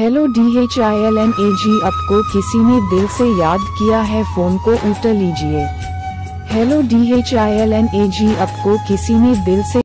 Hello D H I L N A G आपको किसी ने दिल से याद किया है फ़ोन को उठा लीजिए। Hello D H I L N A G आपको किसी ने दिल से